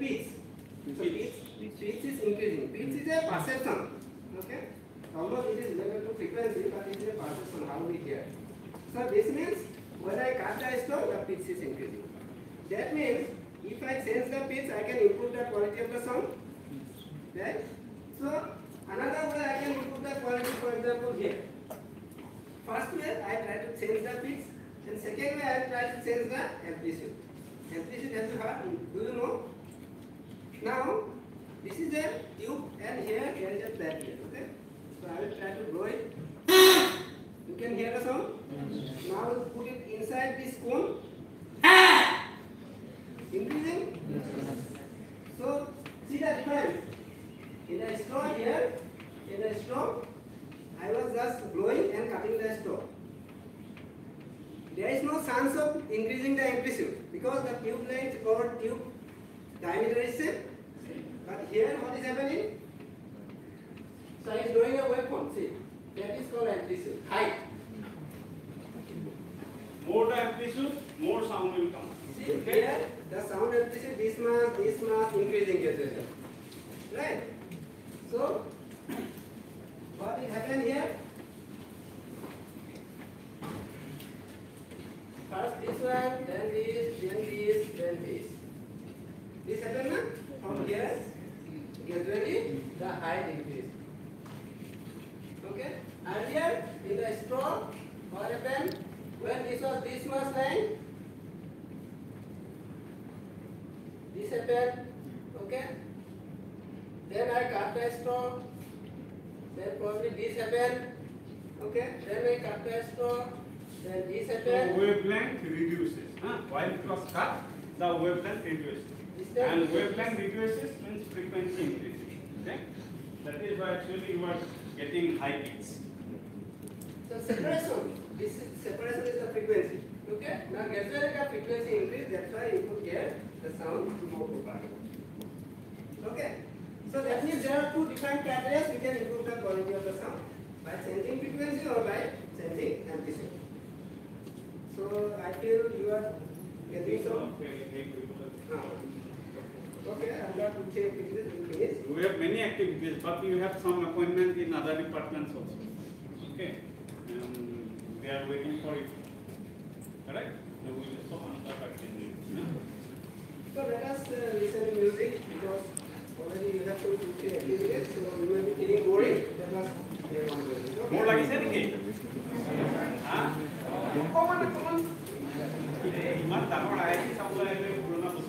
pitch. Pitch, pitch is increasing. Pitch is a perception. Okay. Although it is related to frequency, but it is a perception how we hear. So this means when I cut the stone, the pitch is increasing. That means if I change the pitch, I can improve the quality of the sound. Right? So another way I can improve the quality, for example, here. First way I try to change the pitch, and second way I try to change the amplitude. Amplitude has to have, do you know? Now this is a tube, and here here is a flat plate. Okay? So I will try to blow it. You can hear the sound. Now put it inside this cone. Increasing. So see the difference. In a straw here, in a straw, I was just blowing and cutting the straw. There is no chance of increasing the amplitude because the tube length or tube diameter is same. But here what is happening? So am blowing a waveform. See, that is called amplitude, height. More the amplitude, more sound will come. See here, the sound amplitude this much, this much increasing gradually. Right? So, what will happen here? First this one, then this, then this, then this. This happen na? From here, gradually the height increase. Okay? Earlier, in the straw, what happened? When this was this much line, this happened, okay? Then I cut the straw, then probably this happened, okay? Then I cut the straw, then this So happened. wavelength reduces. Huh? While it was cut, the wavelength reduces. And wavelength reduces means frequency increases. Okay? That is why actually you are getting high pitch. So separation, this is, separation is the frequency. Okay? Now gradually the frequency increase, that's why you could get the sound more proper. Okay? So that means there are two different categories we can improve the quality of the sound. By changing frequency or by changing amplitude. So I feel you are getting some. Ah. Okay, I'm going to take it, you finish. We have many activities, but you have some appointment in other departments also. Okay? And they are waiting for you. Correct? There will be some other activities. yeah? So let us uh, listen to music because already you have to do three activities, so you may be feeling boring. Let us hear one music. Okay? মোৰ লাগিছে নেকি হা অকমান অকমান এই ইমান ডাঙৰ I I T চাবলৈ আহিলে পুৰণা বস্তুবোৰ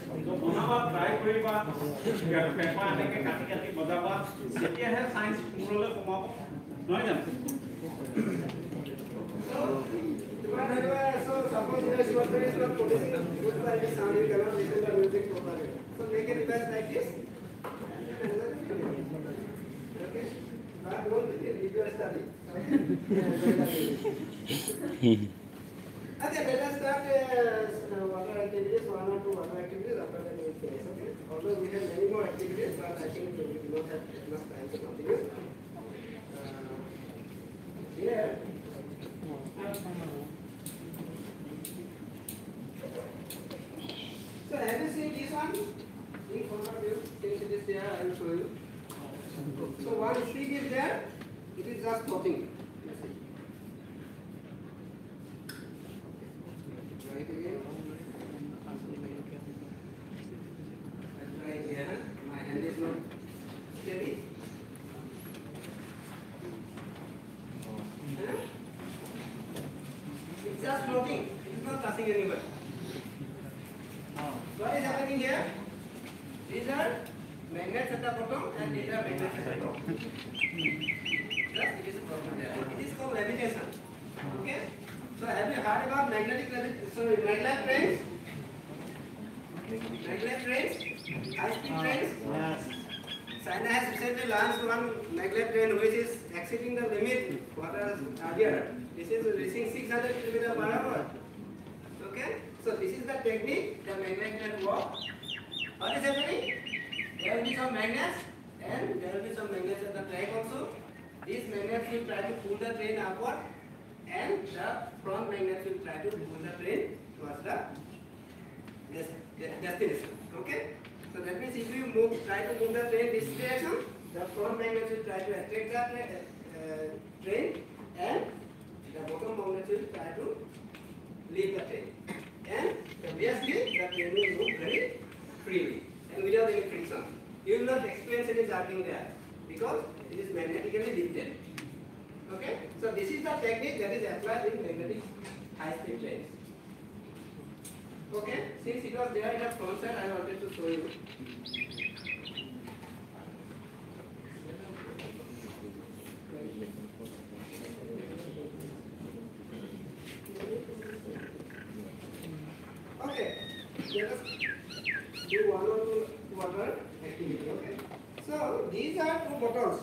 මොනවත් try කරේවා කරපෑවා එක කටි කටි බදවා සිටිය හැ සයන්ස් මුරල කොමප නොයිද अरे Although we have many more activities, but I think we will not have enough time to continue. Here, So have you seen this one? In front of you, since it is there, I will show you. So one stick is there, it is just floating. It is not. What is happening here? These are magnets at the bottom and these are magnets at the top. Just it is a problem there. It is called levitation. Okay? So have you heard about magnetic levitation? Sorry, magnet trains? Magnet trains? High speed trains? China has recently launched one magnet train which is exceeding the limit what was earlier. This is reaching 600 km per hour. Okay? So this is the technique the magnet train work. What is happening? There will be some magnets and there will be some magnets at the track also. These magnets will try to pull the train upward and the front magnets will try to pull the train towards the des- de- destination. Okay? So that means if you move, try to move the train this direction, the front magnets will try to attract the uh, train and the bottom magnets will try to leave the train. And obviously the will move very freely and without any friction. You will not experience any jerking there because it is magnetically lifted. Okay? So this is the technique that is applied in magnetic high speed trains. Okay, since it was there in the front side, I wanted to show you. Let do one two two activity. Okay, so these are two buttons.